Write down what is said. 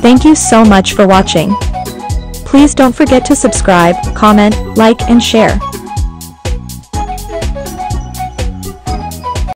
Thank you so much for watching. Please don't forget to subscribe, comment, like and share.